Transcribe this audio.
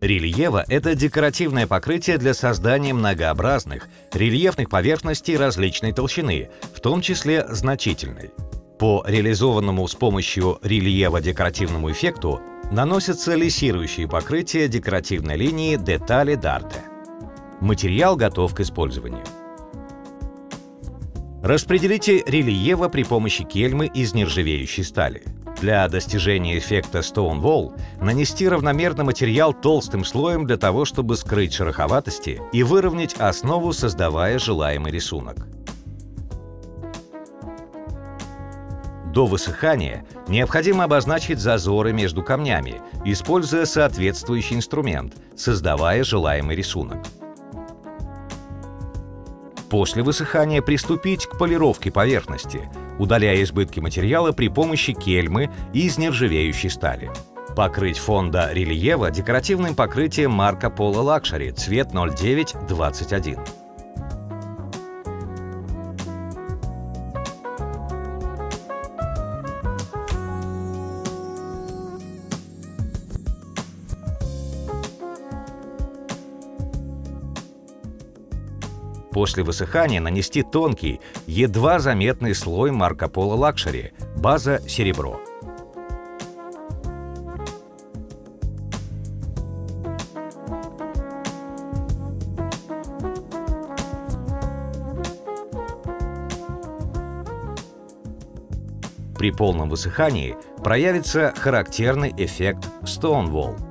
Рельефа – это декоративное покрытие для создания многообразных, рельефных поверхностей различной толщины, в том числе значительной. По реализованному с помощью рельефа декоративному эффекту наносятся лессирующие покрытия декоративной линии детали Дарте. Материал готов к использованию. Распределите рельефа при помощи кельмы из нержавеющей стали. Для достижения эффекта Stone Wall нанести равномерно материал толстым слоем для того, чтобы скрыть шероховатости и выровнять основу, создавая желаемый рисунок. До высыхания необходимо обозначить зазоры между камнями, используя соответствующий инструмент, создавая желаемый рисунок. После высыхания приступить к полировке поверхности, удаляя избытки материала при помощи кельмы из нержавеющей стали. Покрыть фон до рельефа декоративным покрытием Marco Polo Luxury цвет 0921. После высыхания нанести тонкий, едва заметный слой Marco Polo Luxury, база серебро. При полном высыхании проявится характерный эффект Stonewall –